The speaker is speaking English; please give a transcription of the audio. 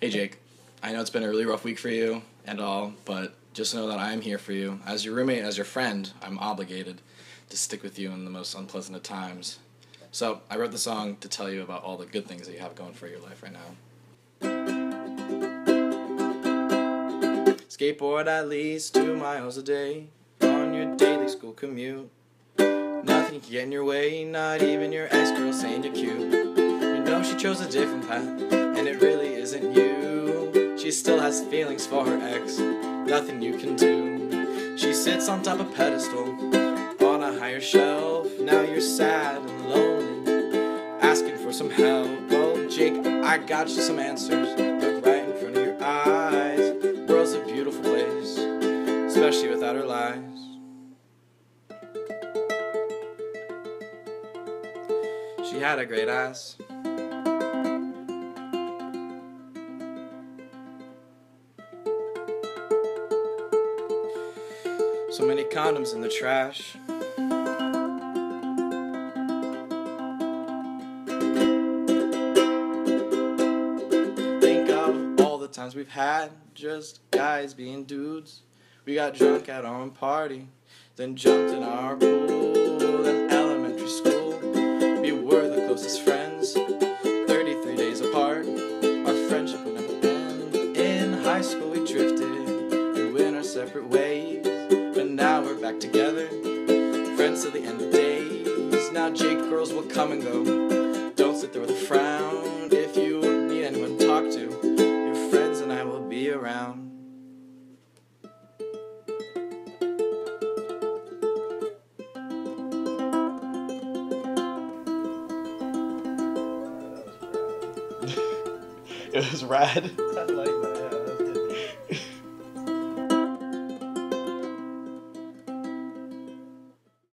Hey Jake, I know it's been a really rough week for you and all, but just know that I'm here for you. As your roommate, as your friend, I'm obligated to stick with you in the most unpleasant of times. So I wrote the song to tell you about all the good things that you have going for your life right now. Skateboard at least two miles a day on your daily school commute. Nothing can get in your way, not even your ex girl saying you're cute. Know she chose a different path, and it really isn't you. She still has feelings for her ex, nothing you can do. She sits on top of a pedestal on a higher shelf. Now you're sad and lonely, asking for some help. Well, Jake, I got you some answers. Look right in front of your eyes. World's a beautiful place, especially without her lies. She had a great ass. So many condoms in the trash. Think of all the times we've had just guys being dudes. We got drunk at our own party, then jumped in our pool. In elementary school, we were the closest friends. 33 days apart, our friendship would never end. In high school, we drifted, we went our separate ways. But now we're back together, friends till the end of days. Now, Jake, girls will come and go. Don't sit there with a frown. If you need anyone to talk to, your friends and I will be around. It was rad. I like that.